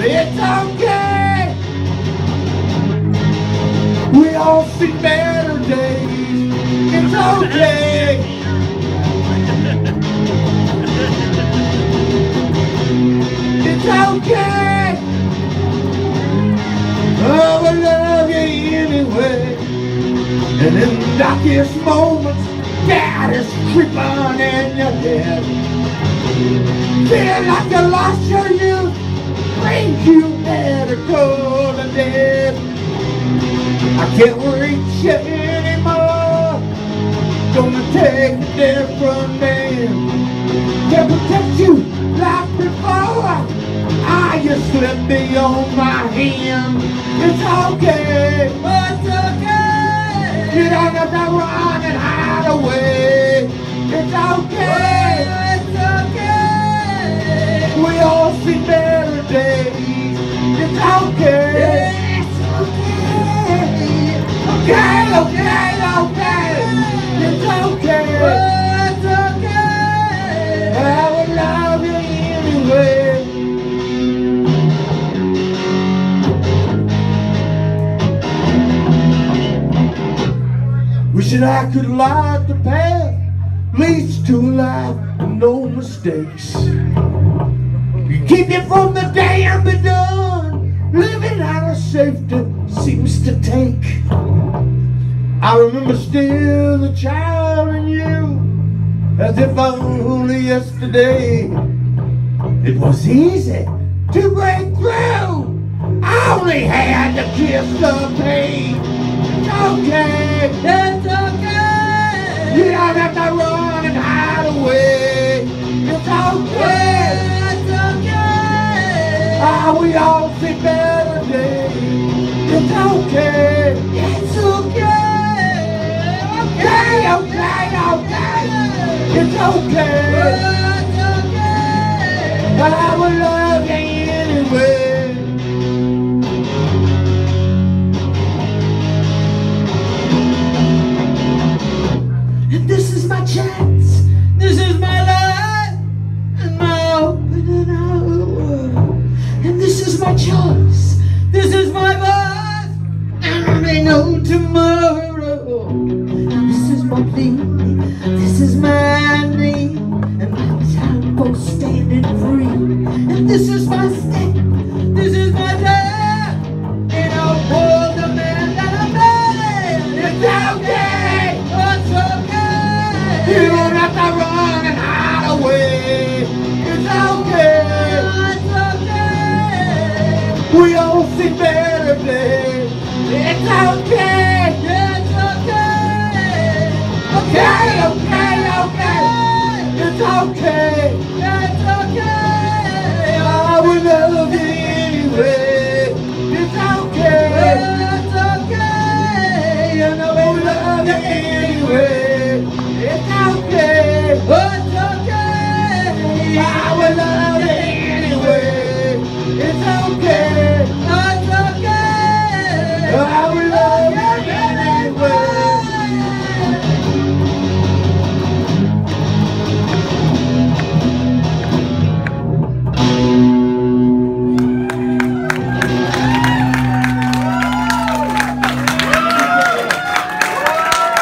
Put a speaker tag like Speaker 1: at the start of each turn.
Speaker 1: It's okay. We all see better days. It's okay. It's okay. Oh, I love you anyway. And in the darkest moments, God is creeping in your head. Feel like you lost your youth think you better go to dead. I can't reach you anymore. Gonna take a different man. Can't protect you like before. I just slip beyond my hand. It's okay. It's okay. You don't have to run and hide away. It's okay. It's okay. We all see better okay. It's okay. Okay, okay, okay. It's okay. It's okay. I would love you anyway. Wishing I could light the path leads to life with no mistakes. You keep you from the damn be done. Living out of safety seems to take. I remember still the child in you, as if only yesterday. It was easy to break through. I only had to kiss the pain. It's okay. It's okay. You don't have to run and hide away. It's okay. It's okay. Ah, we all see better days. It's okay. It's okay. Okay, okay, okay. It's okay. It's okay. But I will love you anyway. And this is my chance. And this is my need. And my time for standing free. And this is my step. This is my time. And I'll hold the man that I'm made. It's okay. It's okay. You don't have to run and hide away. It's okay. It's okay. We all see better days. It's okay. Okay. Okay, okay, okay. It's okay.